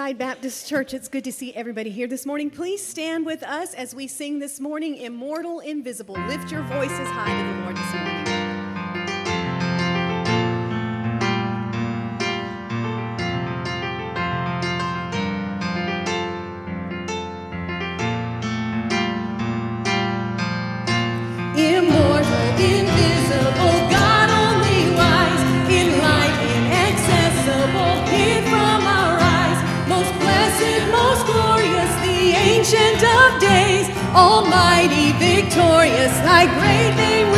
Baptist Church. It's good to see everybody here this morning. Please stand with us as we sing this morning, Immortal, Invisible. Lift your voices high to the Lord this morning. Victorious, thy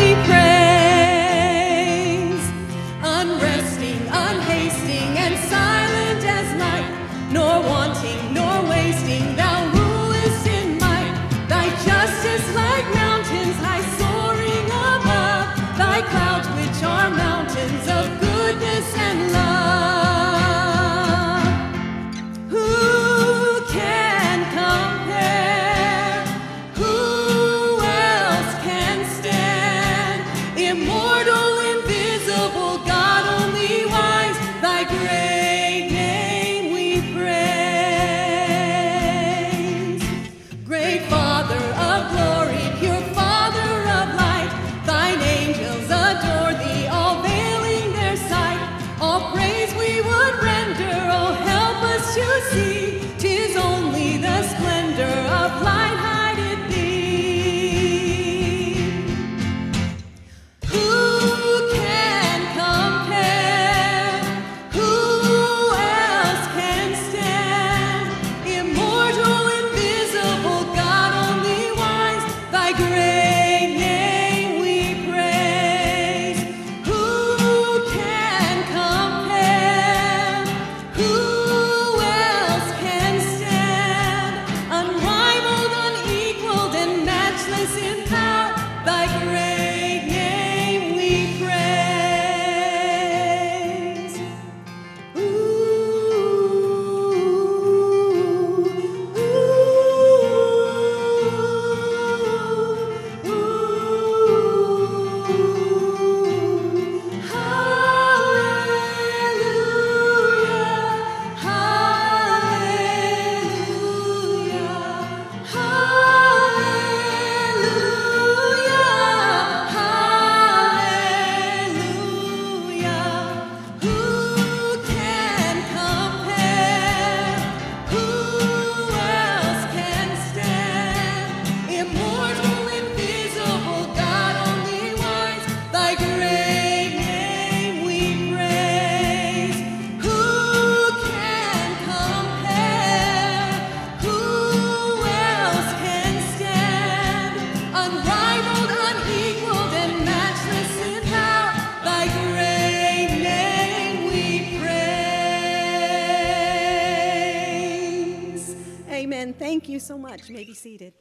seated.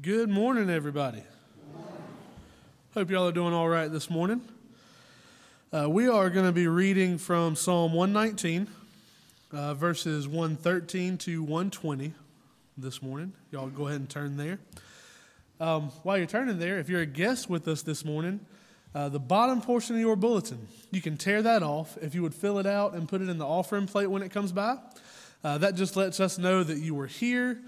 Good morning, everybody. Hope y'all are doing all right this morning. Uh, we are going to be reading from Psalm 119, uh, verses 113 to 120 this morning. Y'all go ahead and turn there. Um, while you're turning there, if you're a guest with us this morning, uh, the bottom portion of your bulletin, you can tear that off. If you would fill it out and put it in the offering plate when it comes by, uh, that just lets us know that you were here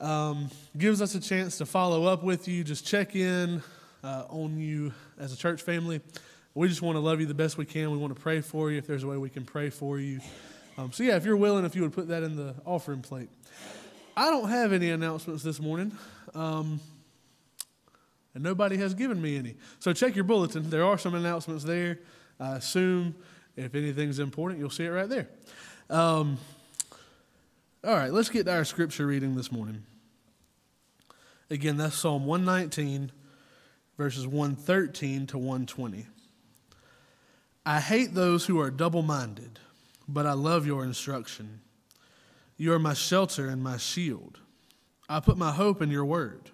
um, gives us a chance to follow up with you, just check in uh, on you as a church family. We just want to love you the best we can. We want to pray for you if there's a way we can pray for you. Um, so, yeah, if you're willing, if you would put that in the offering plate. I don't have any announcements this morning, um, and nobody has given me any. So, check your bulletin. There are some announcements there. I assume if anything's important, you'll see it right there. Um, all right, let's get to our scripture reading this morning. Again, that's Psalm 119, verses 113 to 120. I hate those who are double minded, but I love your instruction. You are my shelter and my shield. I put my hope in your word.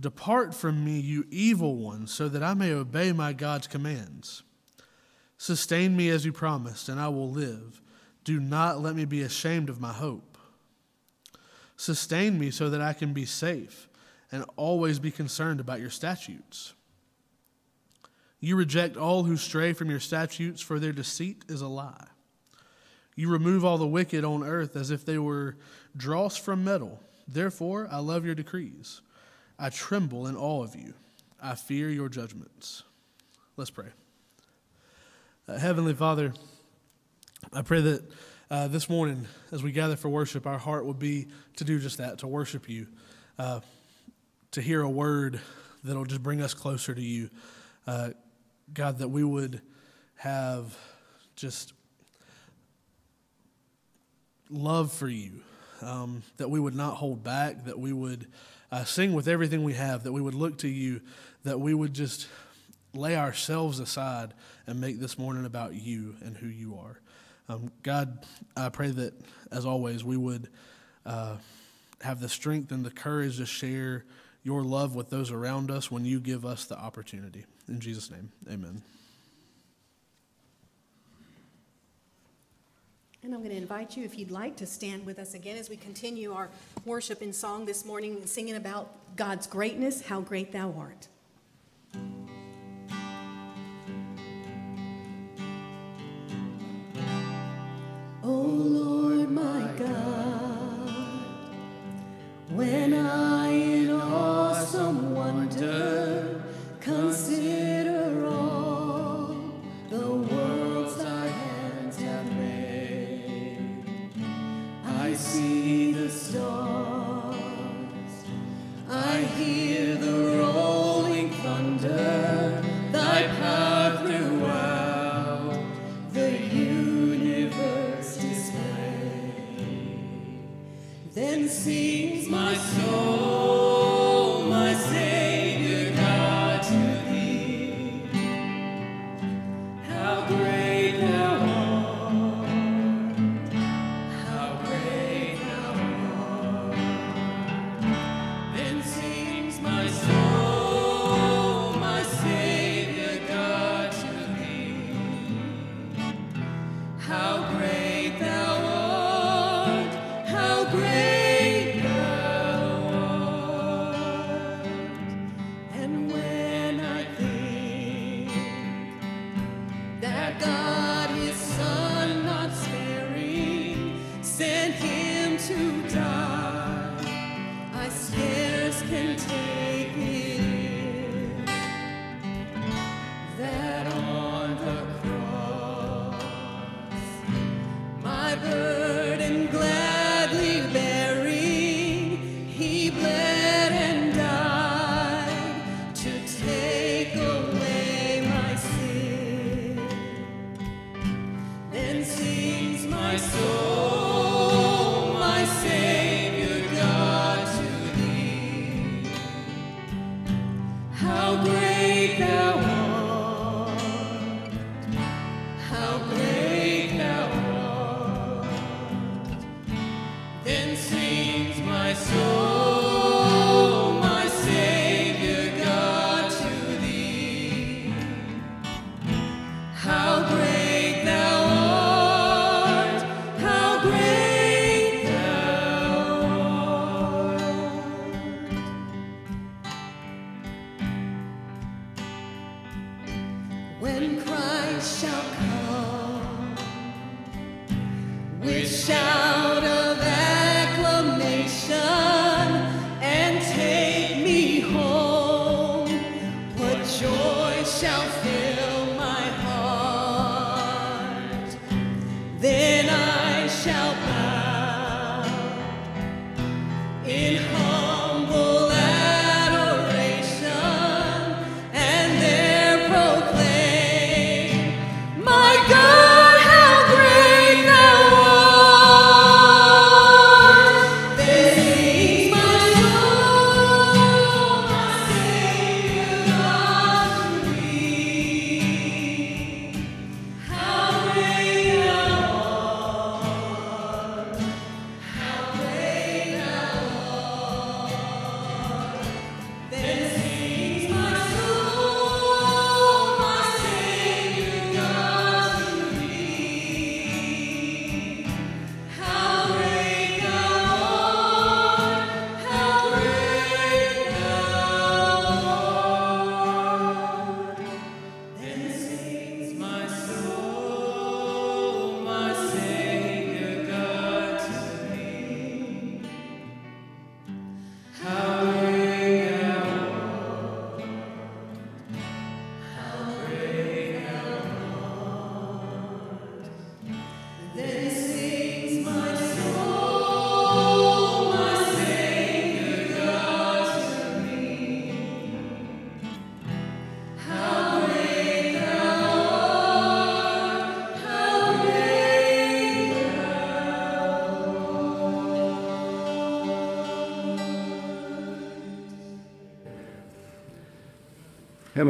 Depart from me, you evil ones, so that I may obey my God's commands. Sustain me as you promised, and I will live. Do not let me be ashamed of my hope. Sustain me so that I can be safe, and always be concerned about your statutes. You reject all who stray from your statutes, for their deceit is a lie. You remove all the wicked on earth as if they were dross from metal. Therefore, I love your decrees. I tremble in awe of you. I fear your judgments. Let's pray. Uh, Heavenly Father, I pray that uh, this morning, as we gather for worship, our heart would be to do just that, to worship you, uh, to hear a word that'll just bring us closer to you. Uh, God, that we would have just love for you, um, that we would not hold back, that we would uh, sing with everything we have, that we would look to you, that we would just lay ourselves aside and make this morning about you and who you are. Um, God, I pray that, as always, we would uh, have the strength and the courage to share your love with those around us when you give us the opportunity. In Jesus' name, amen. And I'm going to invite you, if you'd like, to stand with us again as we continue our worship in song this morning, singing about God's greatness, how great thou art. Him to die,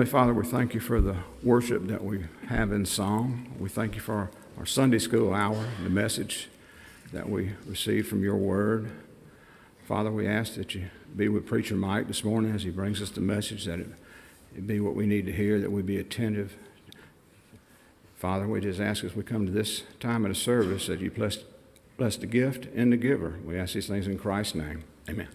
Heavenly Father, we thank you for the worship that we have in song. We thank you for our, Sunday school hour, the message that we received from your word. Father, we ask that you be with Preacher Mike this morning as he brings us the message, that it, it be what we need to hear, that we be attentive. Father, we just ask as we come to this time of the service that you bless, bless the gift and the giver. We ask these things in Christ's name. Amen.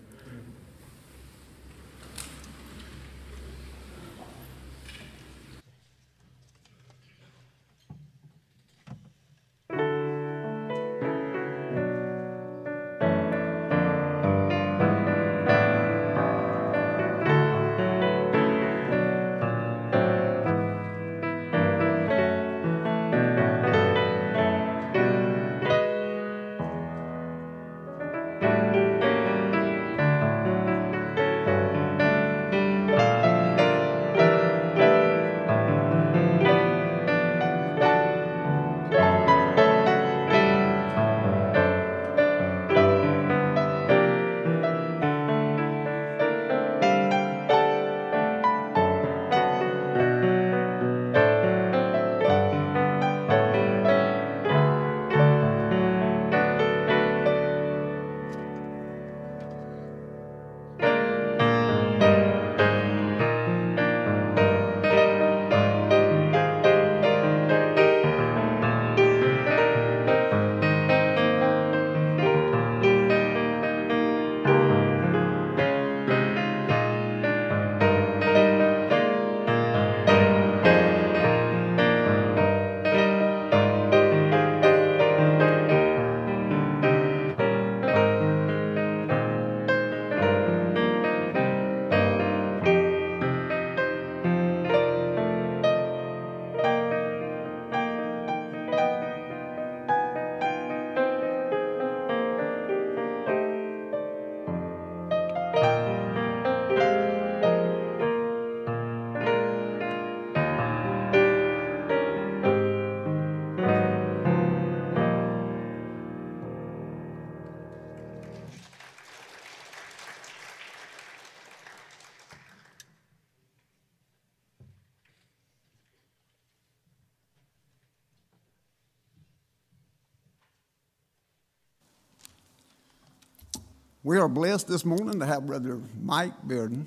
We are blessed this morning to have Brother Mike Bearden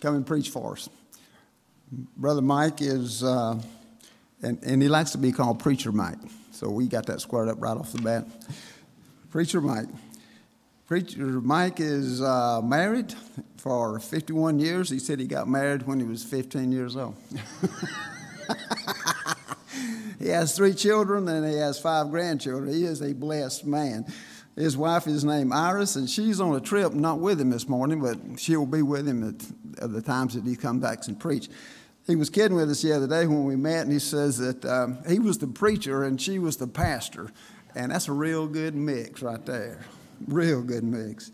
come and preach for us. Brother Mike is, uh, and, and he likes to be called Preacher Mike, so we got that squared up right off the bat. Preacher Mike. Preacher Mike is uh, married for 51 years. He said he got married when he was 15 years old. he has three children and he has five grandchildren. He is a blessed man. His wife is named Iris, and she's on a trip, not with him this morning, but she'll be with him at, at the times that he comes back and preach. He was kidding with us the other day when we met, and he says that um, he was the preacher and she was the pastor, and that's a real good mix right there. Real good mix.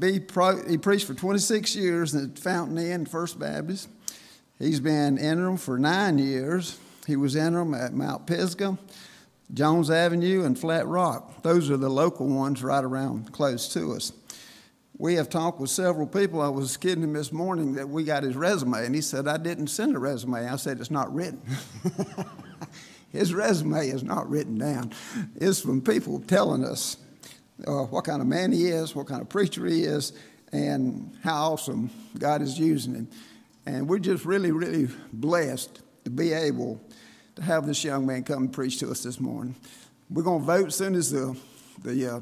He preached for 26 years at Fountain Inn First Baptist. He's been interim for nine years. He was interim at Mount Pisgah. Jones Avenue and Flat Rock. Those are the local ones right around close to us. We have talked with several people. I was kidding him this morning that we got his resume, and he said, I didn't send a resume. I said, It's not written. his resume is not written down. It's from people telling us uh, what kind of man he is, what kind of preacher he is, and how awesome God is using him. And we're just really, really blessed to be able have this young man come and preach to us this morning. We're going to vote as soon as the, the uh,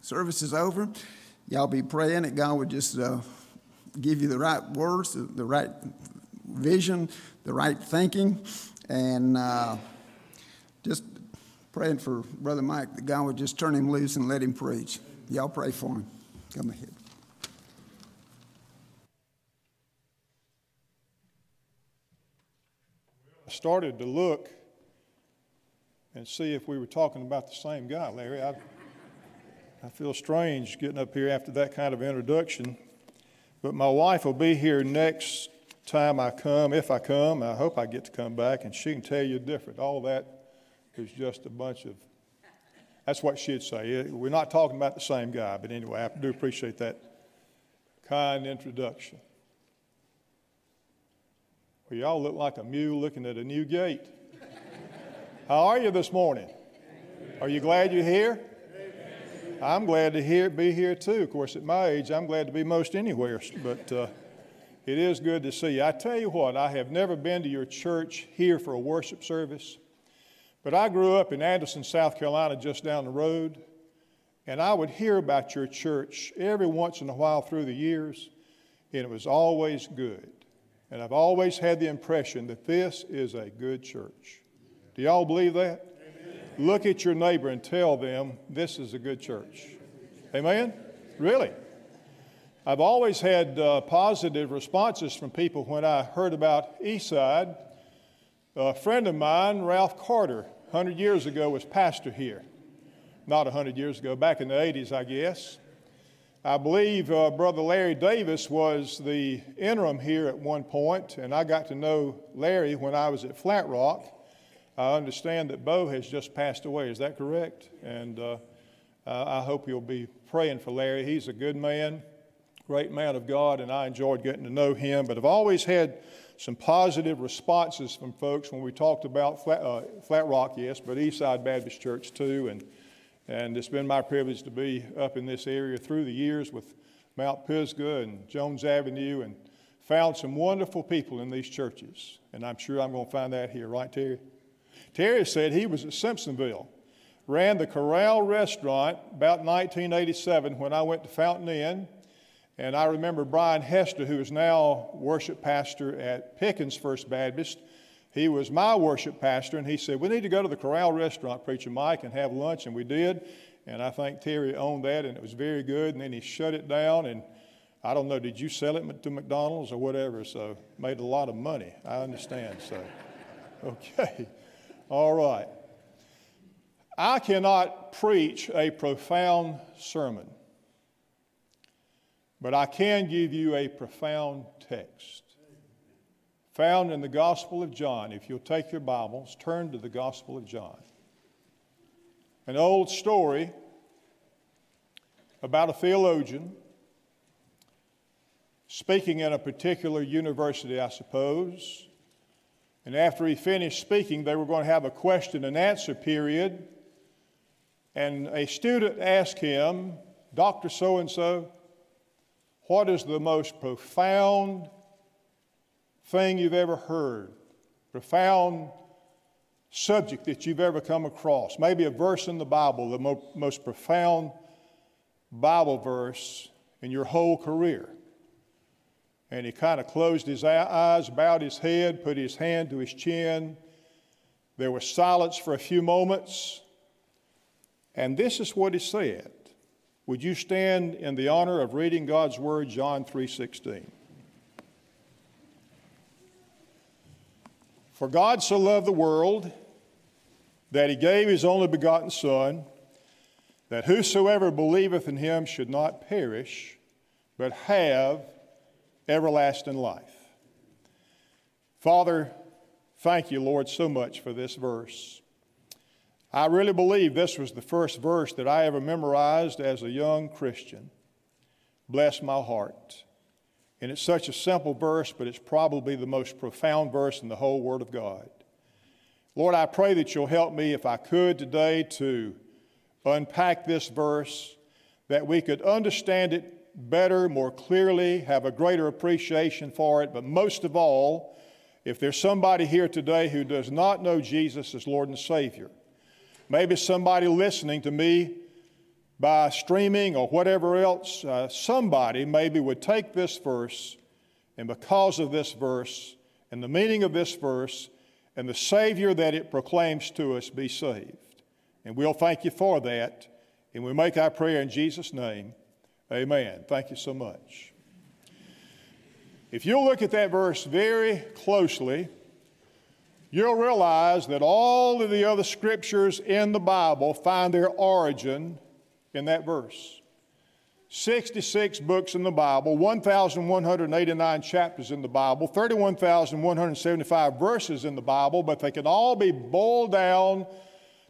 service is over. Y'all be praying that God would just uh, give you the right words, the, the, right vision, the right thinking, and uh, just praying for Brother Mike that God would just turn him loose and let him preach. Y'all pray for him. Come ahead. Started to look and see if we were talking about the same guy, Larry. I, I feel strange getting up here after that kind of introduction. But my wife will be here next time I come, if I come. I hope I get to come back, and she can tell you different. All that is just a bunch of, that's what she'd say. Uh, we're not talking about the same guy, but anyway, I do appreciate that kind introduction. Well, y'all look like a mule looking at a new gate. How are you this morning? Are you glad you're here? I'm glad to hear, be here too. Of course, at my age, I'm glad to be most anywhere, but uh, it is good to see you. I tell you what, I have never been to your church here for a worship service, but I grew up in Anderson, South Carolina, just down the road, and I would hear about your church every once in a while through the years, and it was always good. And I've always had the impression that this is a good church. Do y'all believe that? Amen. Look at your neighbor and tell them this is a good church. Amen? Really? I've always had uh, positive responses from people when I heard about Eastside. A friend of mine, Ralph Carter, 100 years ago was pastor here. Not 100 years ago, back in the 80s, I guess. I believe uh, Brother Larry Davis was the interim here at one point, and I got to know Larry when I was at Flat Rock. I understand that Bo has just passed away. Is that correct? And uh, I hope you'll be praying for Larry. He's a good man, great man of God, and I enjoyed getting to know him. But I've always had some positive responses from folks when we talked about Flat, uh, Flat Rock, yes, but Eastside Baptist Church too. And and it's been my privilege to be up in this area through the years with Mount Pisgah and Jones Avenue and found some wonderful people in these churches. And I'm sure I'm going to find that here, right, Terry? Terry said he was at Simpsonville, ran the Corral Restaurant about 1987 when I went to Fountain Inn. And I remember Brian Hester, who is now worship pastor at Pickens First Baptist, he was my worship pastor, and he said, We need to go to the Corral restaurant, Preacher Mike, and have lunch. And we did. And I think Terry owned that, and it was very good. And then he shut it down. And I don't know, did you sell it to McDonald's or whatever? So made a lot of money. I understand. So, okay. All right. I cannot preach a profound sermon, but I can give you a profound text found in the Gospel of John. If you'll take your Bibles, turn to the Gospel of John. An old story about a theologian speaking in a particular university, I suppose. And after he finished speaking, they were going to have a question and answer period. And a student asked him, Dr. So and so, what is the most profound thing you've ever heard, profound subject that you've ever come across, maybe a verse in the Bible, the mo- most profound Bible verse in your whole career. And he kind of closed his eyes, bowed his head, put his hand to his chin. There was silence for a few moments. And this is what he said. Would you stand in the honor of reading God's word, John 3:16? For God so loved the world that he gave his only begotten Son, that whosoever believeth in him should not perish, but have everlasting life. Father, thank you, Lord, so much for this verse. I really believe this was the first verse that I ever memorized as a young Christian. Bless my heart. And it's such a simple verse, but it's probably the most profound verse in the whole Word of God. Lord, I pray that you'll help me, if I could today, to unpack this verse, that we could understand it better, more clearly, have a greater appreciation for it, but most of all, if there's somebody here today who does not know Jesus as Lord and Savior, maybe somebody listening to me by streaming or whatever else, uh, somebody maybe would take this verse, and because of this verse, and the meaning of this verse, and the Savior that it proclaims to us, be saved. And we'll thank you for that. And we make our prayer in Jesus' name. Amen. Thank you so much. If you'll look at that verse very closely, you'll realize that all of the other scriptures in the Bible find their origin in that verse. 66 books in the Bible, 1,189 chapters in the Bible, 31,175 verses in the Bible, but they can all be boiled down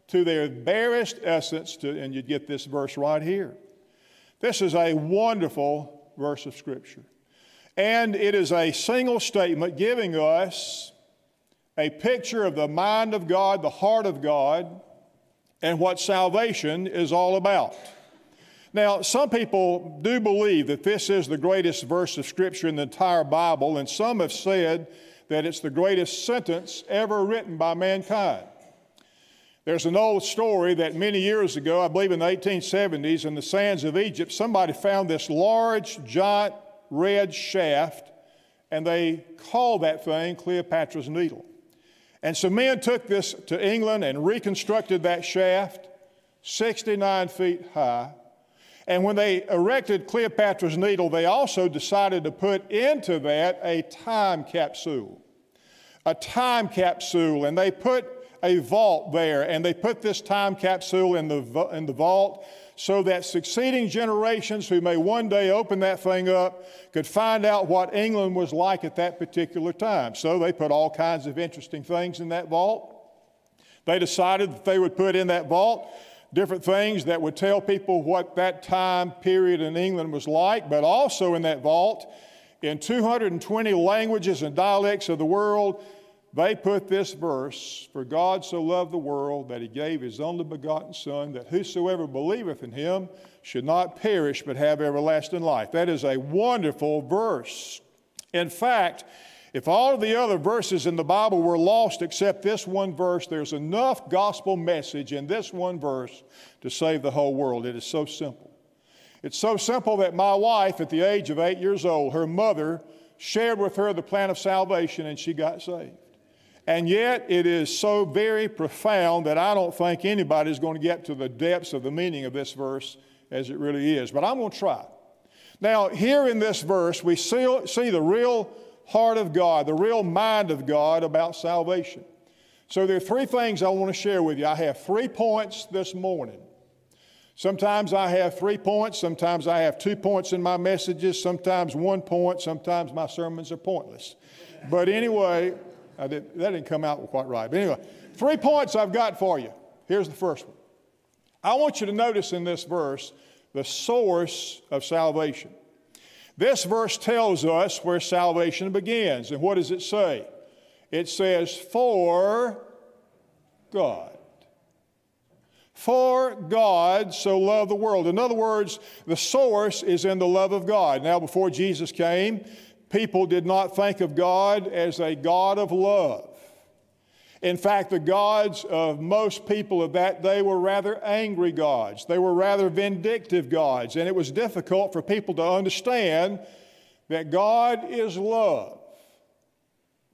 to their barest essence, to, and you'd get this verse right here. This is a wonderful verse of Scripture. And it is a single statement giving us a picture of the mind of God, the heart of God, and what salvation is all about. Now, some people do believe that this is the greatest verse of Scripture in the entire Bible, and some have said that it's the greatest sentence ever written by mankind. There's an old story that many years ago, I believe in the 1870s, in the sands of Egypt, somebody found this large, giant red shaft, and they called that thing Cleopatra's Needle. And some men took this to England and reconstructed that shaft, 69 feet high. And when they erected Cleopatra's Needle, they also decided to put into that a time capsule. A time capsule, and they put a vault there, and they put this time capsule in the, in the vault so that succeeding generations who may one day open that thing up could find out what England was like at that particular time. So they put all kinds of interesting things in that vault. They decided that they would put in that vault different things that would tell people what that time period in England was like, but also in that vault, in 220 languages and dialects of the world, they put this verse For God so loved the world that he gave his only begotten Son, that whosoever believeth in him should not perish but have everlasting life. That is a wonderful verse. In fact, if all of the other verses in the Bible were lost except this one verse, there's enough gospel message in this one verse to save the whole world. It is so simple. It's so simple that my wife, at the age of eight years old, her mother shared with her the plan of salvation and she got saved. And yet, it is so very profound that I don't think anybody is going to get to the depths of the meaning of this verse as it really is. But I'm going to try. Now, here in this verse, we see, see the real heart of God, the real mind of God about salvation. So, there are three things I want to share with you. I have three points this morning. Sometimes I have three points, sometimes I have two points in my messages, sometimes one point, sometimes my sermons are pointless. But anyway, did, that didn't come out quite right. But anyway, three points I've got for you. Here's the first one. I want you to notice in this verse the source of salvation. This verse tells us where salvation begins. And what does it say? It says, For God. For God so loved the world. In other words, the source is in the love of God. Now, before Jesus came, people did not think of God as a God of love. In fact, the gods of most people of that day were rather angry gods. They were rather vindictive gods, and it was difficult for people to understand that God is love.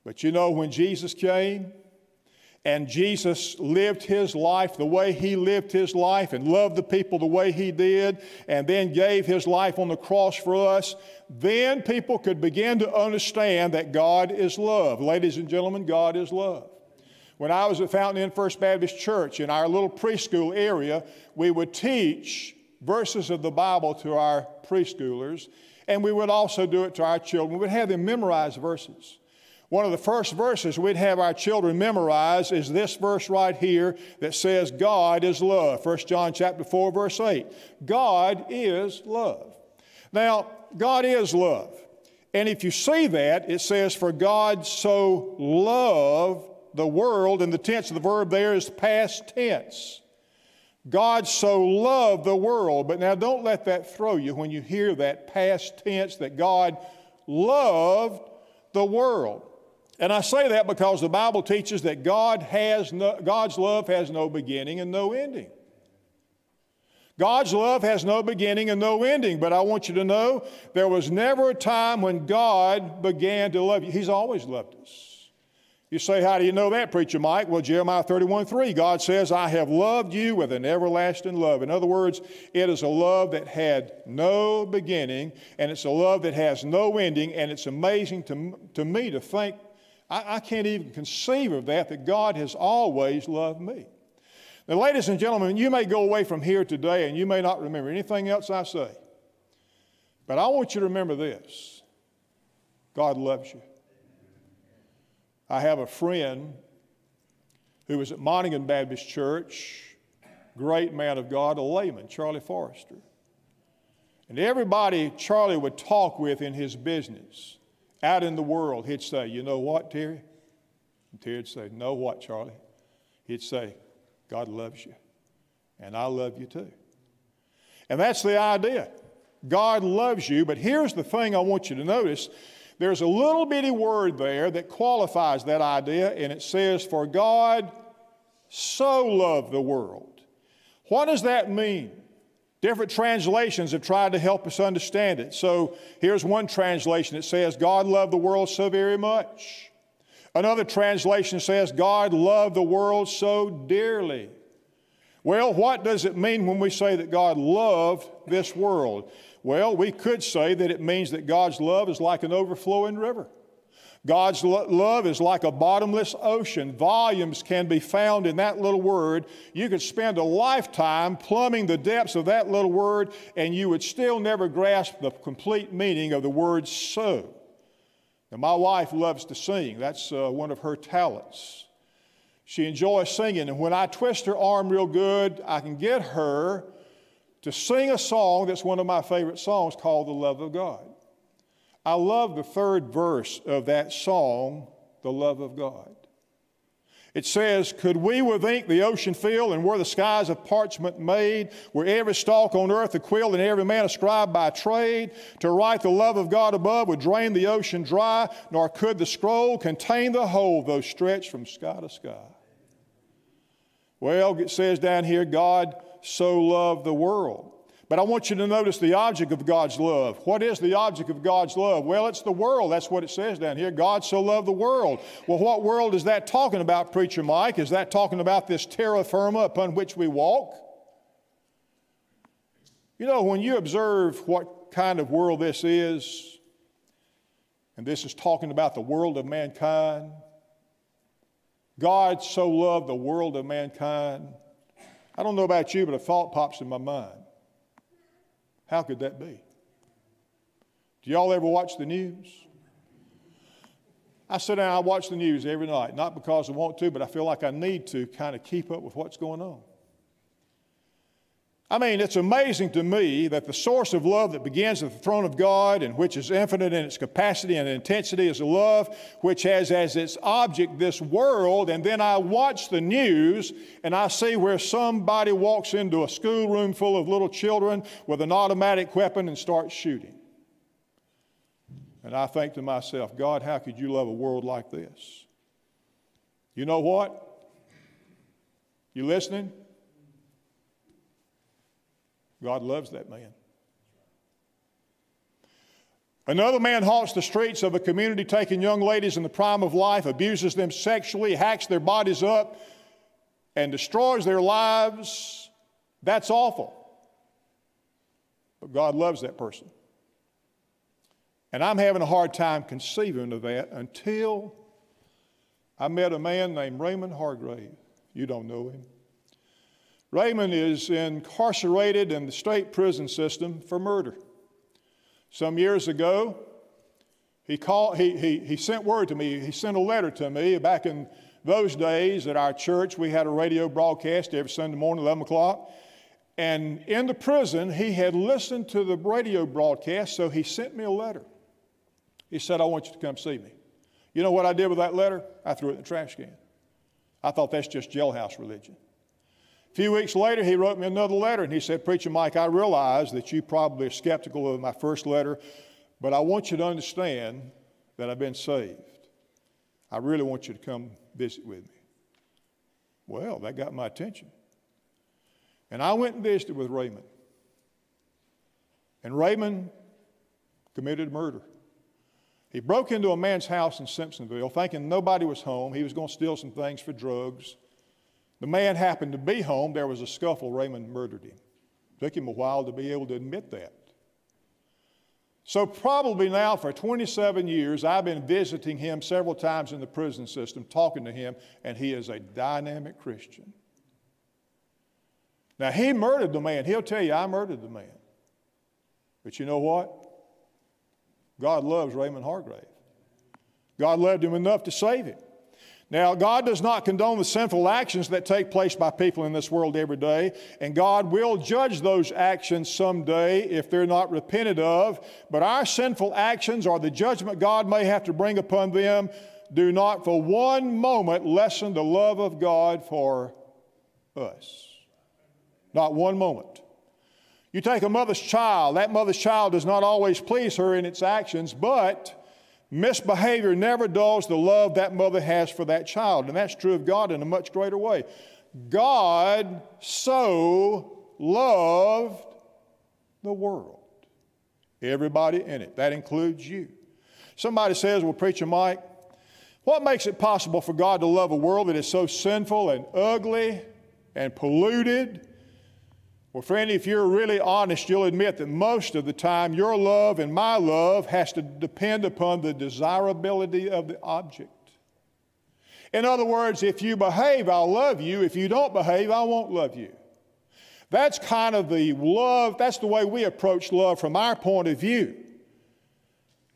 But you know, when Jesus came, and Jesus lived his life the way he lived his life and loved the people the way he did, and then gave his life on the cross for us, then people could begin to understand that God is love. Ladies and gentlemen, God is love. When I was at Fountain Inn First Baptist Church in our little preschool area, we would teach verses of the Bible to our preschoolers, and we would also do it to our children. We would have them memorize verses. One of the first verses we'd have our children memorize is this verse right here that says God is love. 1 John chapter 4 verse 8. God is love. Now, God is love. And if you see that, it says for God so loved the world and the tense of the verb there is past tense. God so loved the world. But now don't let that throw you when you hear that past tense that God loved the world. And I say that because the Bible teaches that God has no, God's love has no beginning and no ending. God's love has no beginning and no ending, but I want you to know there was never a time when God began to love you. He's always loved us. You say, How do you know that, Preacher Mike? Well, Jeremiah 31 3, God says, I have loved you with an everlasting love. In other words, it is a love that had no beginning, and it's a love that has no ending, and it's amazing to, to me to think I, I can't even conceive of that, that God has always loved me. Now, ladies and gentlemen, you may go away from here today and you may not remember anything else I say. But I want you to remember this God loves you. I have a friend who was at Montague Baptist Church, great man of God, a layman, Charlie Forrester. And everybody Charlie would talk with in his business out in the world, he'd say, You know what, Terry? And Terry'd say, Know what, Charlie? He'd say, God loves you, and I love you too. And that's the idea. God loves you, but here's the thing I want you to notice. There's a little bitty word there that qualifies that idea, and it says, For God so loved the world. What does that mean? Different translations have tried to help us understand it. So here's one translation that says, God loved the world so very much. Another translation says, God loved the world so dearly. Well, what does it mean when we say that God loved this world? Well, we could say that it means that God's love is like an overflowing river. God's lo- love is like a bottomless ocean. Volumes can be found in that little word. You could spend a lifetime plumbing the depths of that little word, and you would still never grasp the complete meaning of the word so. Now, my wife loves to sing, that's uh, one of her talents. She enjoys singing, and when I twist her arm real good, I can get her to sing a song that's one of my favorite songs called The Love of God. I love the third verse of that song, The Love of God. It says, Could we with ink the ocean fill, and were the skies of parchment made, were every stalk on earth a quill, and every man a scribe by trade, to write the love of God above would drain the ocean dry, nor could the scroll contain the whole, though stretched from sky to sky. Well, it says down here, God so loved the world. But I want you to notice the object of God's love. What is the object of God's love? Well, it's the world. That's what it says down here. God so loved the world. Well, what world is that talking about, Preacher Mike? Is that talking about this terra firma upon which we walk? You know, when you observe what kind of world this is, and this is talking about the world of mankind, God so loved the world of mankind. I don't know about you, but a thought pops in my mind. How could that be? Do y'all ever watch the news? I sit down, I watch the news every night, not because I want to, but I feel like I need to kind of keep up with what's going on. I mean, it's amazing to me that the source of love that begins at the throne of God and which is infinite in its capacity and intensity is a love which has as its object this world. And then I watch the news and I see where somebody walks into a schoolroom full of little children with an automatic weapon and starts shooting. And I think to myself, God, how could you love a world like this? You know what? You listening? God loves that man. Another man haunts the streets of a community taking young ladies in the prime of life, abuses them sexually, hacks their bodies up, and destroys their lives. That's awful. But God loves that person. And I'm having a hard time conceiving of that until I met a man named Raymond Hargrave. You don't know him. Raymond is incarcerated in the state prison system for murder. Some years ago, he, called, he, he, he sent word to me, he sent a letter to me. Back in those days at our church, we had a radio broadcast every Sunday morning, 11 o'clock. And in the prison, he had listened to the radio broadcast, so he sent me a letter. He said, I want you to come see me. You know what I did with that letter? I threw it in the trash can. I thought that's just jailhouse religion few weeks later, he wrote me another letter and he said, Preacher Mike, I realize that you probably are skeptical of my first letter, but I want you to understand that I've been saved. I really want you to come visit with me. Well, that got my attention. And I went and visited with Raymond. And Raymond committed murder. He broke into a man's house in Simpsonville thinking nobody was home. He was going to steal some things for drugs. The man happened to be home. There was a scuffle. Raymond murdered him. Took him a while to be able to admit that. So, probably now for 27 years, I've been visiting him several times in the prison system, talking to him, and he is a dynamic Christian. Now, he murdered the man. He'll tell you, I murdered the man. But you know what? God loves Raymond Hargrave. God loved him enough to save him. Now, God does not condone the sinful actions that take place by people in this world every day, and God will judge those actions someday if they're not repented of. But our sinful actions or the judgment God may have to bring upon them do not for one moment lessen the love of God for us. Not one moment. You take a mother's child, that mother's child does not always please her in its actions, but Misbehavior never dulls the love that mother has for that child, and that's true of God in a much greater way. God so loved the world, everybody in it. That includes you. Somebody says, Well, Preacher Mike, what makes it possible for God to love a world that is so sinful and ugly and polluted well, friend, if you're really honest, you'll admit that most of the time your love and my love has to depend upon the desirability of the object. In other words, if you behave, I'll love you. If you don't behave, I won't love you. That's kind of the love, that's the way we approach love from our point of view.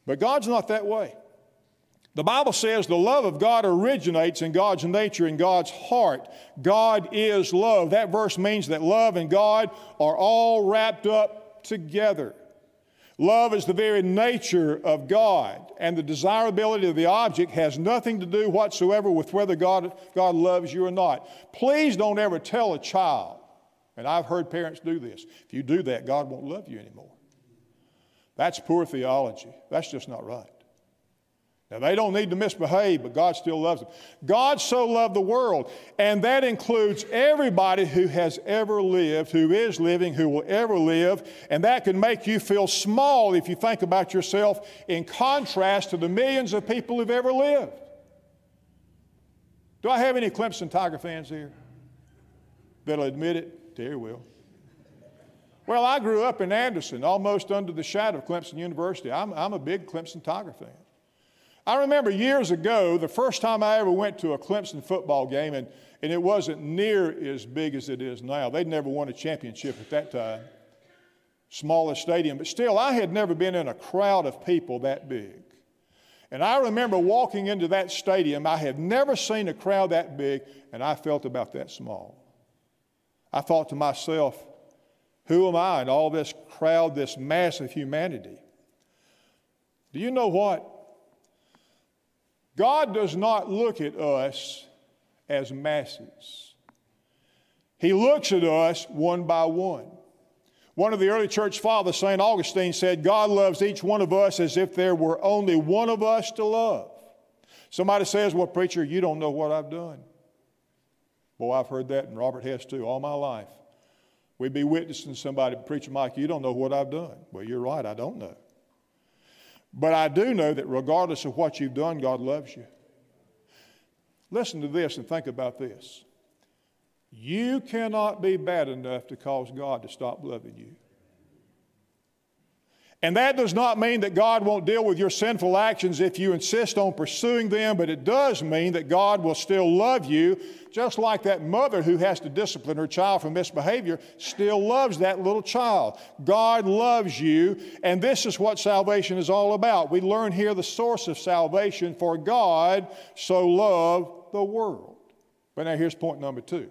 But God's not that way. The Bible says the love of God originates in God's nature, in God's heart. God is love. That verse means that love and God are all wrapped up together. Love is the very nature of God, and the desirability of the object has nothing to do whatsoever with whether God, God loves you or not. Please don't ever tell a child, and I've heard parents do this, if you do that, God won't love you anymore. That's poor theology. That's just not right. They don't need to misbehave, but God still loves them. God so loved the world, and that includes everybody who has ever lived, who is living, who will ever live, and that can make you feel small if you think about yourself in contrast to the millions of people who've ever lived. Do I have any Clemson Tiger fans here that'll admit it? Terry will. Well, I grew up in Anderson, almost under the shadow of Clemson University. I'm, I'm a big Clemson Tiger fan. I remember years ago, the first time I ever went to a Clemson football game, and, and it wasn't near as big as it is now. They'd never won a championship at that time. Smallest stadium, but still, I had never been in a crowd of people that big. And I remember walking into that stadium, I had never seen a crowd that big, and I felt about that small. I thought to myself, who am I in all this crowd, this mass of humanity? Do you know what? God does not look at us as masses. He looks at us one by one. One of the early church fathers, St. Augustine, said, God loves each one of us as if there were only one of us to love. Somebody says, Well, preacher, you don't know what I've done. Boy, I've heard that, and Robert has too, all my life. We'd be witnessing somebody, Preacher Mike, you don't know what I've done. Well, you're right, I don't know. But I do know that regardless of what you've done, God loves you. Listen to this and think about this. You cannot be bad enough to cause God to stop loving you. And that does not mean that God won't deal with your sinful actions if you insist on pursuing them, but it does mean that God will still love you, just like that mother who has to discipline her child for misbehavior still loves that little child. God loves you, and this is what salvation is all about. We learn here the source of salvation, for God so loved the world. But now here's point number two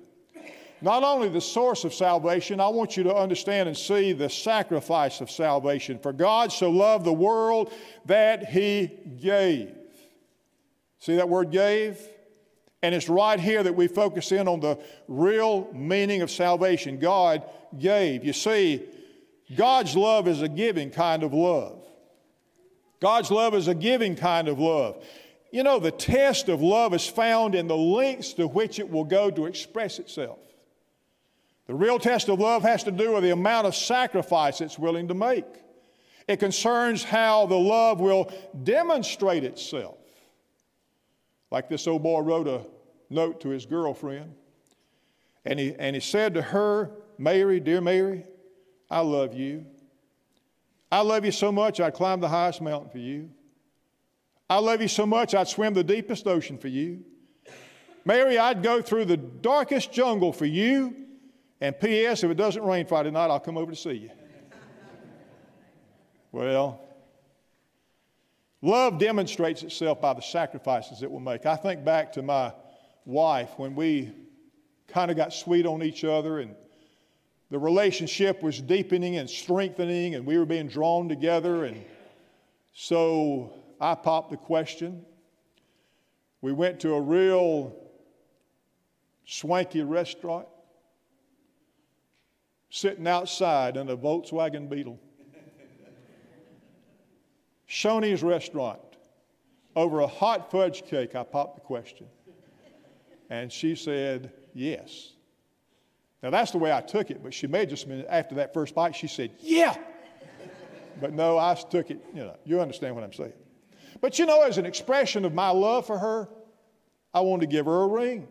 not only the source of salvation, I want you to understand and see the sacrifice of salvation. For God so loved the world that he gave. See that word gave? And it's right here that we focus in on the real meaning of salvation. God gave. You see, God's love is a giving kind of love. God's love is a giving kind of love. You know, the test of love is found in the lengths to which it will go to express itself. The real test of love has to do with the amount of sacrifice it's willing to make. It concerns how the love will demonstrate itself. Like this old boy wrote a note to his girlfriend, and he, and he said to her, Mary, dear Mary, I love you. I love you so much I'd climb the highest mountain for you. I love you so much I'd swim the deepest ocean for you. Mary, I'd go through the darkest jungle for you. And P.S., if it doesn't rain Friday night, I'll come over to see you. well, Love demonstrates itself by the sacrifices it will make. I think back to my wife when we kind of got sweet on each other and the relationship was deepening and strengthening and we were being drawn together. And so I popped the question. We went to a real swanky restaurant, sitting outside in a Volkswagen Beetle. Shoney's restaurant. Over a hot fudge cake, I popped the question. And she said, yes. Now that's the way I took it, but she may just been after that first bite, she said, yeah. but no, I took it, you know, you understand what I'm saying. But you know, as an expression of my love for her, I wanted to give her a ring.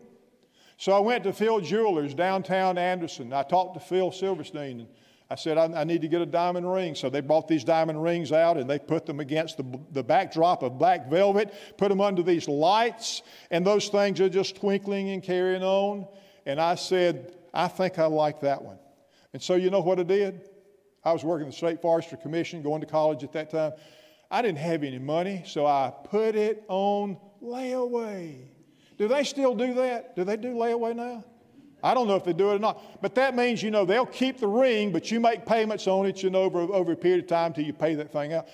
So I went to Phil Jewelers downtown Anderson. I talked to Phil Silverstein and I said, I, I, need to get a diamond ring. So they bought these diamond rings out and they put them against the, the backdrop of black velvet, put them under these lights, and those things are just twinkling and carrying on. And I said, I think I like that one. And so you know what I did? I was working the State Forestry Commission, going to college at that time. I didn't have any money, so I put it on layaway. Do they still do that? Do they do layaway now? I don't know if they do it or not. But that means, you know, they'll keep the ring, but you make payments on it, you know, over, over a period of time till you pay that thing out.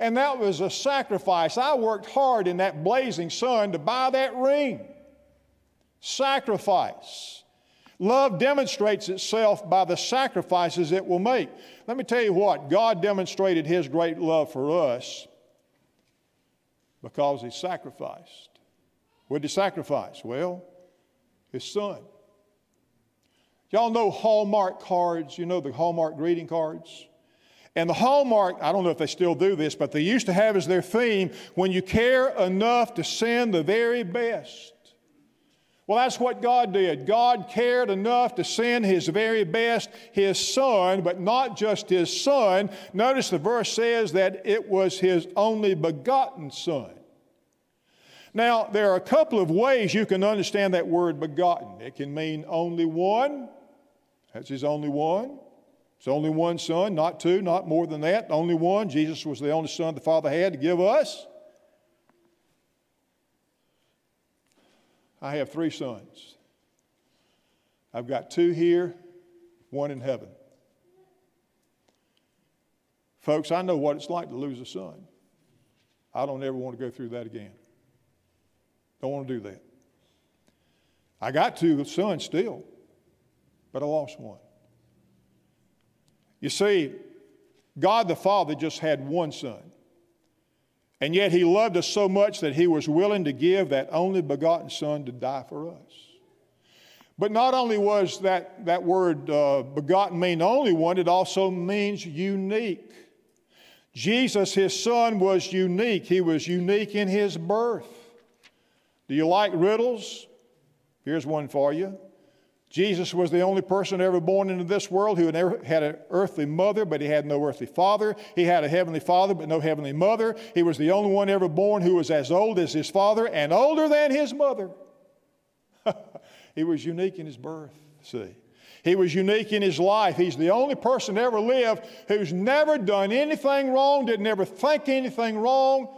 And that was a sacrifice. I worked hard in that blazing sun to buy that ring. Sacrifice. Love demonstrates itself by the sacrifices it will make. Let me tell you what, God demonstrated His great love for us because He sacrificed. What did He sacrifice? Well, His Son. Y'all know Hallmark cards, you know the Hallmark greeting cards? And the Hallmark, I don't know if they still do this, but they used to have as their theme when you care enough to send the very best. Well, that's what God did. God cared enough to send His very best, His Son, but not just His Son. Notice the verse says that it was His only begotten Son. Now, there are a couple of ways you can understand that word begotten. It can mean only one, that's his only one. It's only one son, not two, not more than that. Only one. Jesus was the only son the Father had to give us. I have three sons. I've got two here, one in heaven. Folks, I know what it's like to lose a son. I don't ever want to go through that again. Don't want to do that. I got two sons still but I lost one. You see, God the Father just had one son. And yet he loved us so much that he was willing to give that only begotten son to die for us. But not only was that, that word uh, begotten mean only one, it also means unique. Jesus, his son, was unique. He was unique in his birth. Do you like riddles? Here's one for you. Jesus was the only person ever born into this world who never had an earthly mother, but he had no earthly father. He had a heavenly father, but no heavenly mother. He was the only one ever born who was as old as his father and older than his mother. he was unique in his birth, see. He was unique in his life. He's the only person ever lived who's never done anything wrong, didn't ever think anything wrong.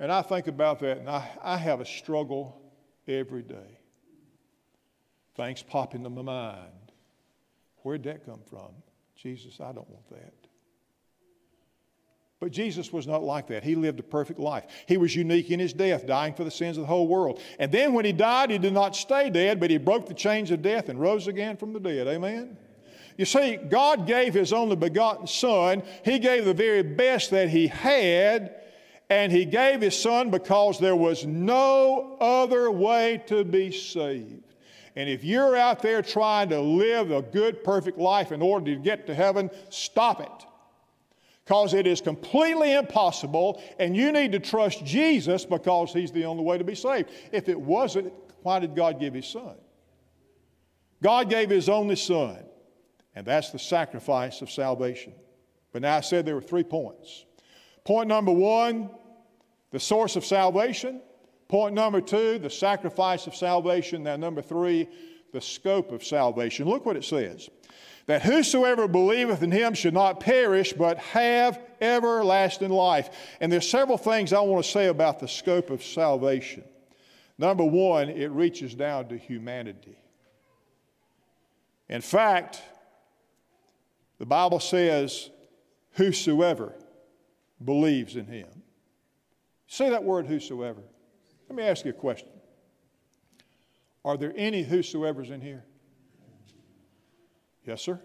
And I think about that, and I, I have a struggle every day. Things pop into my mind. Where'd that come from? Jesus, I don't want that. But Jesus was not like that. He lived a perfect life. He was unique in his death, dying for the sins of the whole world. And then when he died, he did not stay dead, but he broke the chains of death and rose again from the dead. Amen? You see, God gave his only begotten Son. He gave the very best that he had, and he gave his Son because there was no other way to be saved. And if you're out there trying to live a good, perfect life in order to get to heaven, stop it. Because it is completely impossible, and you need to trust Jesus because He's the only way to be saved. If it wasn't, why did God give His Son? God gave His only Son, and that's the sacrifice of salvation. But now I said there were three points. Point number one, the source of salvation. Point number two, the sacrifice of salvation. Now, number three, the scope of salvation. Look what it says. that whosoever believeth in him should not perish, but have everlasting life. And there's several things I want to say about the scope of salvation. Number one, it reaches down to humanity. In fact, the Bible says, whosoever believes in him. Say that word, whosoever. Let me ask you a question. Are there any whosoever's in here? Yes, sir.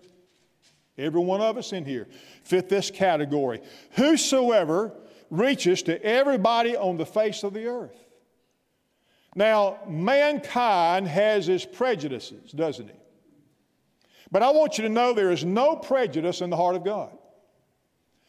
Every one of us in here fit this category. Whosoever reaches to everybody on the face of the earth. Now, mankind has his prejudices, doesn't he? But I want you to know there is no prejudice in the heart of God.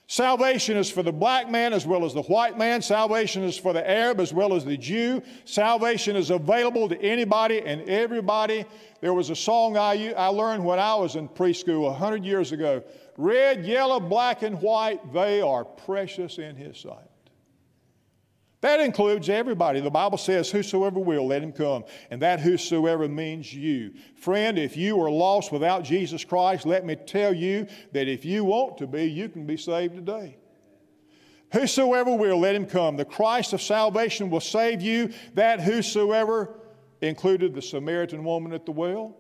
Salvation is for the black man as well as the white man. Salvation is for the Arab as well as the Jew. Salvation is available to anybody and everybody. There was a song I, I learned when I was in preschool 100 years ago Red, yellow, black, and white, they are precious in His sight. That includes everybody. The Bible says, Whosoever will, let him come. And that whosoever means you. Friend, if you are lost without Jesus Christ, let me tell you that if you want to be, you can be saved today. Whosoever will, let him come. The Christ of salvation will save you. That whosoever included the Samaritan woman at the well.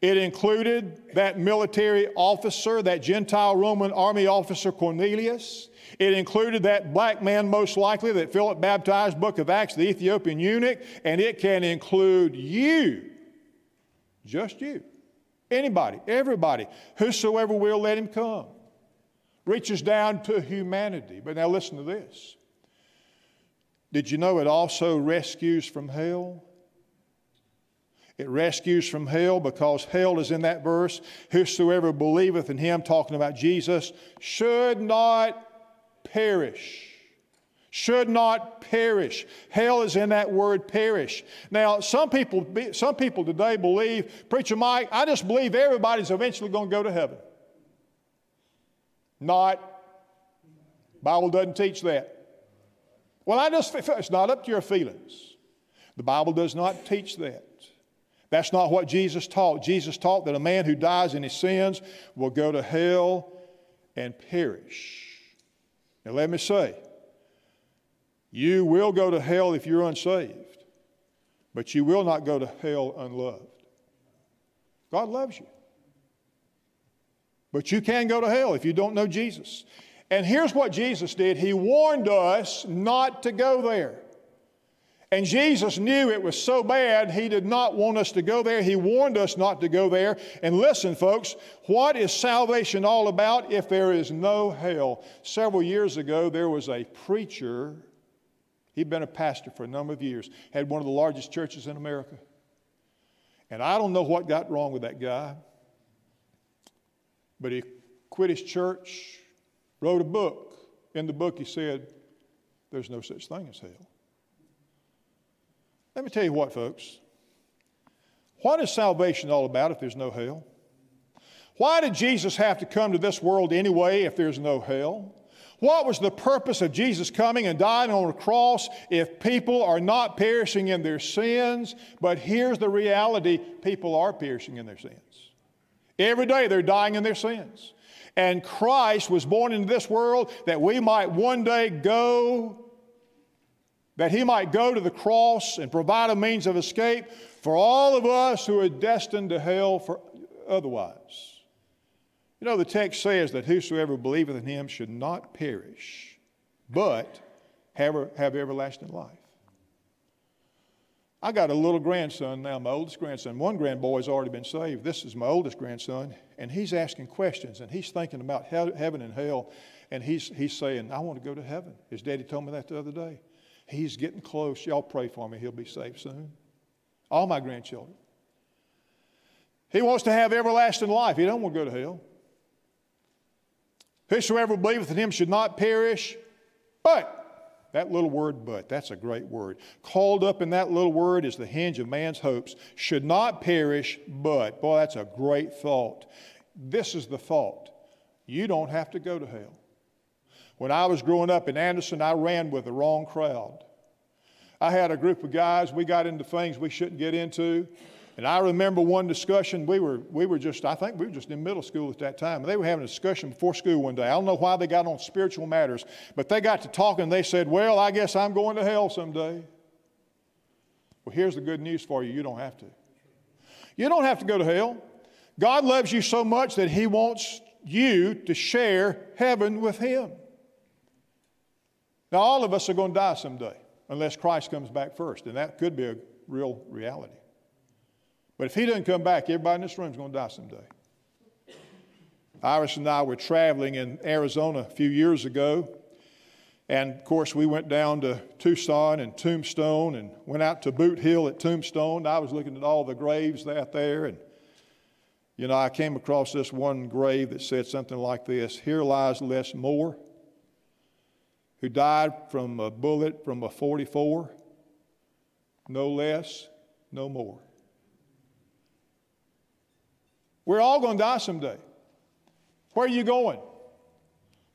It included that military officer, that Gentile Roman army officer Cornelius. It included that black man, most likely, that Philip baptized, book of Acts, the Ethiopian eunuch, and it can include you, just you, anybody, everybody, whosoever will let him come. Reaches down to humanity. But now listen to this. Did you know it also rescues from hell? It rescues from hell because hell is in that verse. Whosoever believeth in him, talking about Jesus, should not perish. Should not perish. Hell is in that word perish. Now, some people, some people today believe, Preacher Mike, I just believe everybody's eventually going to go to heaven. Not. Bible doesn't teach that. Well, I just, it's not up to your feelings. The Bible does not teach that. That's not what Jesus taught. Jesus taught that a man who dies in his sins will go to hell and perish. And let me say, you will go to hell if you're unsaved, but you will not go to hell unloved. God loves you. But you can go to hell if you don't know Jesus. And here's what Jesus did He warned us not to go there. And Jesus knew it was so bad, He did not want us to go there. He warned us not to go there. And listen, folks, what is salvation all about if there is no hell? Several years ago, there was a preacher, he'd been a pastor for a number of years, had one of the largest churches in America. And I don't know what got wrong with that guy, but he quit his church, wrote a book. In the book, he said, There's no such thing as hell. Let me tell you what, folks. What is salvation all about if there's no hell? Why did Jesus have to come to this world anyway if there's no hell? What was the purpose of Jesus coming and dying on a cross if people are not perishing in their sins? But here's the reality people are perishing in their sins. Every day they're dying in their sins. And Christ was born into this world that we might one day go that he might go to the cross and provide a means of escape for all of us who are destined to hell for otherwise. You know, the text says that whosoever believeth in him should not perish, but have, er, have everlasting life. I got a little grandson now, my oldest grandson. One grandboy's already been saved. This is my oldest grandson, and he's asking questions, and he's thinking about heaven and hell, and he's, he's saying, I want to go to heaven. His daddy told me that the other day. He's getting close. Y'all pray for me. He'll be saved soon. All my grandchildren. He wants to have everlasting life. He don't want to go to hell. Whosoever believeth in him should not perish, but that little word, but, that's a great word. Called up in that little word is the hinge of man's hopes. Should not perish, but. Boy, that's a great thought. This is the thought. You don't have to go to hell. When I was growing up in Anderson, I ran with the wrong crowd. I had a group of guys, we got into things we shouldn't get into. And I remember one discussion, we were, we were just, I think we were just in middle school at that time. They were having a discussion before school one day. I don't know why they got on spiritual matters, but they got to talking they said, Well, I guess I'm going to hell someday. Well, here's the good news for you you don't have to. You don't have to go to hell. God loves you so much that He wants you to share heaven with Him. Now, all of us are going to die someday unless Christ comes back first, and that could be a real reality. But if he doesn't come back, everybody in this room is going to die someday. Iris and I were traveling in Arizona a few years ago. And of course, we went down to Tucson and Tombstone and went out to Boot Hill at Tombstone. I was looking at all the graves out there. And, you know, I came across this one grave that said something like this Here lies Les Moore, who died from a bullet from a 44. No less, no more. We're all going to die someday. Where are you going?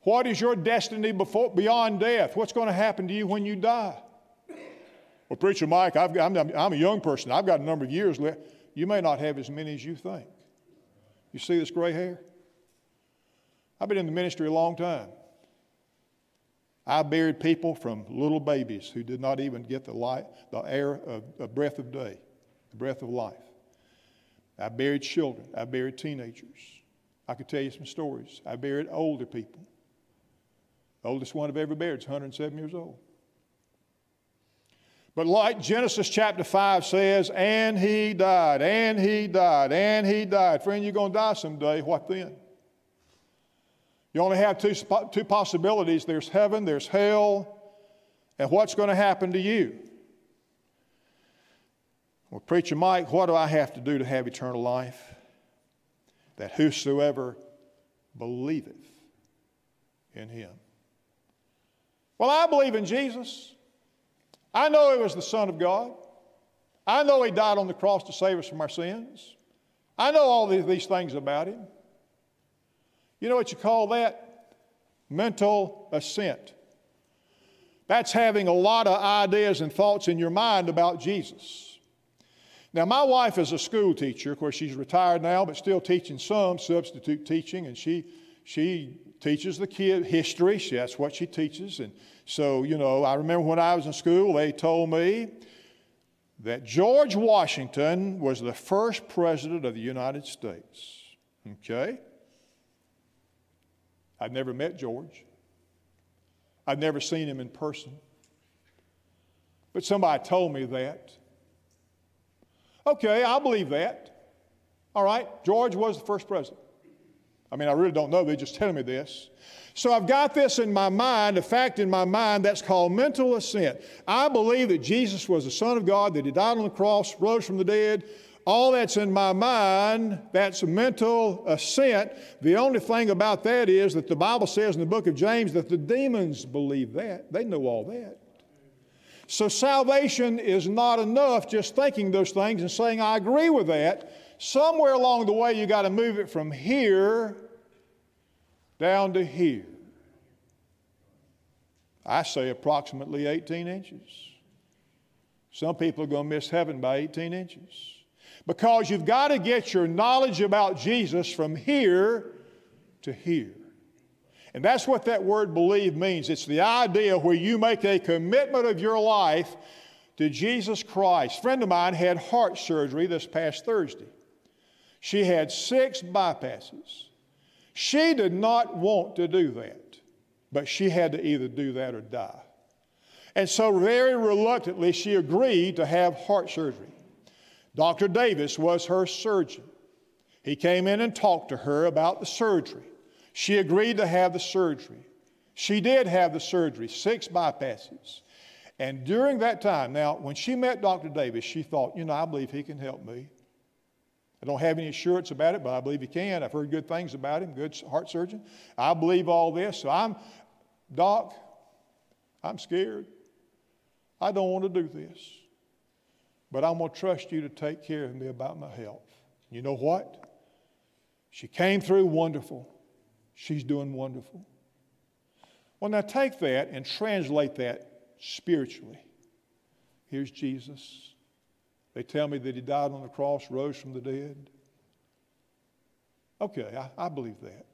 What is your destiny before, beyond death? What's going to happen to you when you die? Well, Preacher Mike, I've I'm, I'm a young person. I've got a number of years left. You may not have as many as you think. You see this gray hair? I've been in the ministry a long time. I buried people from little babies who did not even get the light, the air of a breath of day, the breath of life. I buried children. I buried teenagers. I could tell you some stories. I buried older people. The oldest one I've ever buried is 107 years old. But like Genesis chapter 5 says, and he died, and he died, and he died. Friend, you're going to die someday. What then? You only have two, two possibilities there's heaven, there's hell, and what's going to happen to you? Well, Preacher Mike, what do I have to do to have eternal life? That whosoever believeth in him. Well, I believe in Jesus. I know he was the Son of God. I know he died on the cross to save us from our sins. I know all these things about him. You know what you call that? Mental assent. That's having a lot of ideas and thoughts in your mind about Jesus. Now, my wife is a school teacher. Of course, she's retired now, but still teaching some substitute teaching, and she, she teaches the kid history. She, that's what she teaches. And so, you know, I remember when I was in school, they told me that George Washington was the first president of the United States. Okay? I'd never met George. I've never seen him in person. But somebody told me that. Okay, I believe that. All right, George was the first president. I mean, I really don't know, they're just telling me this. So I've got this in my mind, a fact in my mind that's called mental assent. I believe that Jesus was the Son of God, that He died on the cross, rose from the dead. All that's in my mind, that's mental assent. The only thing about that is that the Bible says in the book of James that the demons believe that. They know all that. So salvation is not enough just thinking those things and saying, I agree with that. Somewhere along the way, you got to move it from here down to here. I say approximately 18 inches. Some people are going to miss heaven by 18 inches. Because you've got to get your knowledge about Jesus from here to here. And that's what that word believe means. It's the idea where you make a commitment of your life to Jesus Christ. A friend of mine had heart surgery this past Thursday. She had six bypasses. She did not want to do that, but she had to either do that or die. And so, very reluctantly, she agreed to have heart surgery. Dr. Davis was her surgeon. He came in and talked to her about the surgery. She agreed to have the surgery. She did have the surgery, six bypasses. And during that time, now, when she met Dr. Davis, she thought, you know, I believe he can help me. I don't have any assurance about it, but I believe he can. I've heard good things about him, good heart surgeon. I believe all this. So I'm, Doc, I'm scared. I don't want to do this. But I'm going to trust you to take care of me about my health. You know what? She came through wonderful. She's doing wonderful. Well, now take that and translate that spiritually. Here's Jesus. They tell me that he died on the cross, rose from the dead. Okay, I, I believe that.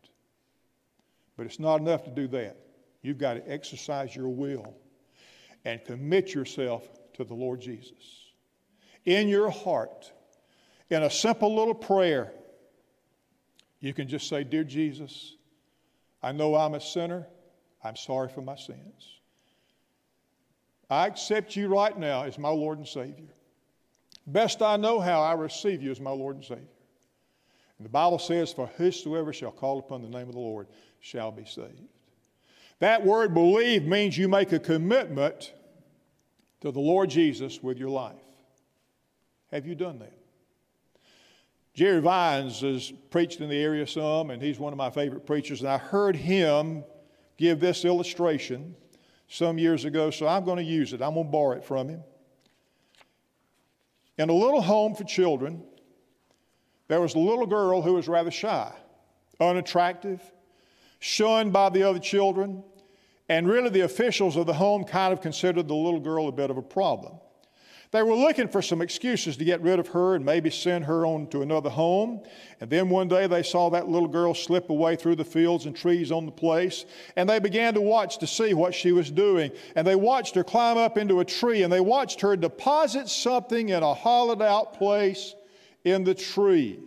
But it's not enough to do that. You've got to exercise your will and commit yourself to the Lord Jesus. In your heart, in a simple little prayer, you can just say, Dear Jesus, I know I'm a sinner. I'm sorry for my sins. I accept you right now as my Lord and Savior. Best I know how, I receive you as my Lord and Savior. And the Bible says, For whosoever shall call upon the name of the Lord shall be saved. That word believe means you make a commitment to the Lord Jesus with your life. Have you done that? Jerry Vines has preached in the area some, and he's one of my favorite preachers. And I heard him give this illustration some years ago, so I'm going to use it. I'm going to borrow it from him. In a little home for children, there was a little girl who was rather shy, unattractive, shunned by the other children, and really the officials of the home kind of considered the little girl a bit of a problem. They were looking for some excuses to get rid of her and maybe send her on to another home. And then one day they saw that little girl slip away through the fields and trees on the place. And they began to watch to see what she was doing. And they watched her climb up into a tree and they watched her deposit something in a hollowed out place in the tree.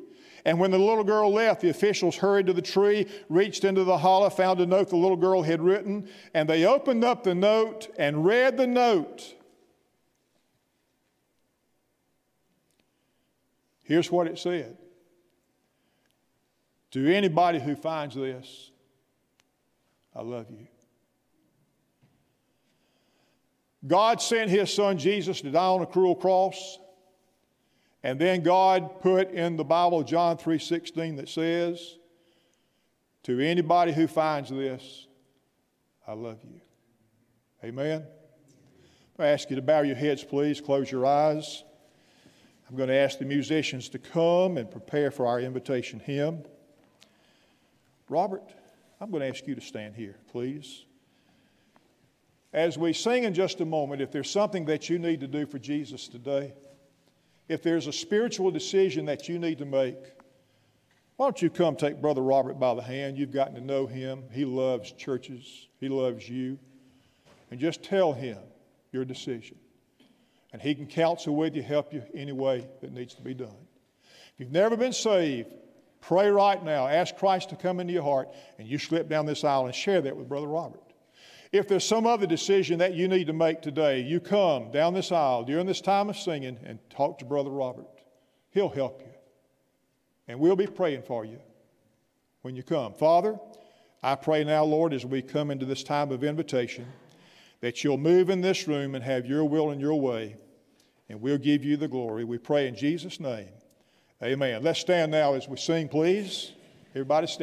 And when the little girl left, the officials hurried to the tree, reached into the hollow, found a note the little girl had written, and they opened up the note and read the note. Here's what it said To anybody who finds this, I love you. God sent his son Jesus to die on a cruel cross. And then God put in the Bible John 3:16 that says, "To anybody who finds this, I love you." Amen. I ask you to bow your heads, please. Close your eyes. I'm going to ask the musicians to come and prepare for our invitation hymn. Robert, I'm going to ask you to stand here, please. As we sing in just a moment, if there's something that you need to do for Jesus today, if there's a spiritual decision that you need to make, why don't you come take Brother Robert by the hand? You've gotten to know him. He loves churches, he loves you. And just tell him your decision and He can counsel with you, help you any way that needs to be done. If you've never been saved, pray right now. Ask Christ to come into your heart, and you slip down this aisle and share that with Brother Robert. If there's some other decision that you need to make today, you come down this aisle during this time of singing and talk to Brother Robert. He'll help you. And we'll be praying for you when you come. Father, I pray now, Lord, as we come into this time of invitation, that you'll move in this room and have your will and your way and we'll give you the glory. We pray in Jesus' name. Amen. Let's stand now as we sing, please. Everybody stand.